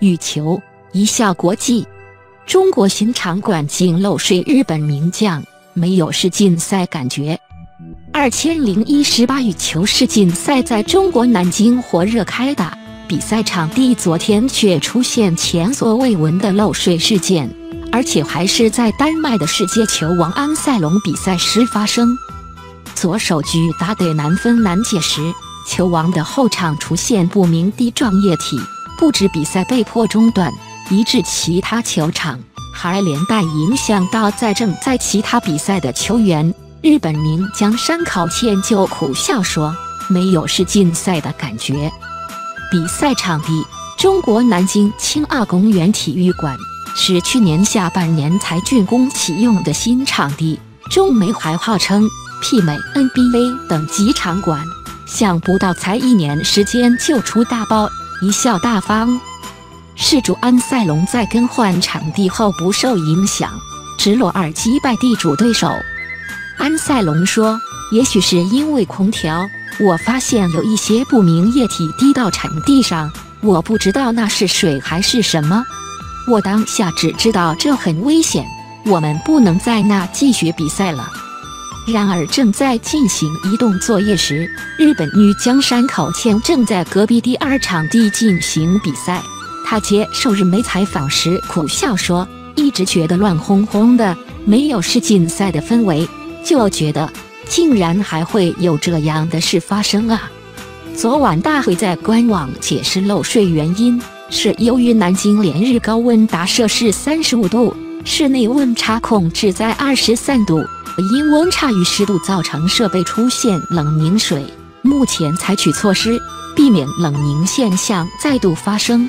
羽球一笑国际，中国新场馆竟漏水，日本名将没有世锦赛感觉。二千零一十八羽球世锦赛在中国南京火热开打，比赛场地昨天却出现前所未闻的漏水事件，而且还是在丹麦的世界球王安塞龙比赛时发生。左手举打得难分难解时，球王的后场出现不明滴状液体。不止比赛被迫中断，移至其他球场，还连带影响到在正在其他比赛的球员。日本名将山口茜就苦笑说：“没有是禁赛的感觉。”比赛场地：中国南京青奥公园体育馆，是去年下半年才竣工启用的新场地。中媒还号称媲美 NBA 等级场馆，想不到才一年时间就出大包。贻笑大方，事主安塞龙在更换场地后不受影响，直落二击败地主对手。安塞龙说：“也许是因为空调，我发现有一些不明液体滴到场地上，我不知道那是水还是什么。我当下只知道这很危险，我们不能在那继续比赛了。”然而，正在进行移动作业时，日本女将山口茜正在隔壁第二场地进行比赛。她接受日媒采访时苦笑说：“一直觉得乱哄哄的，没有世锦赛的氛围，就觉得竟然还会有这样的事发生啊！”昨晚大会在官网解释漏税原因是由于南京连日高温达摄氏三十五度，室内温差控制在二十三度。因温差与湿度造成设备出现冷凝水，目前采取措施避免冷凝现象再度发生。